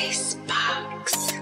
Icebox.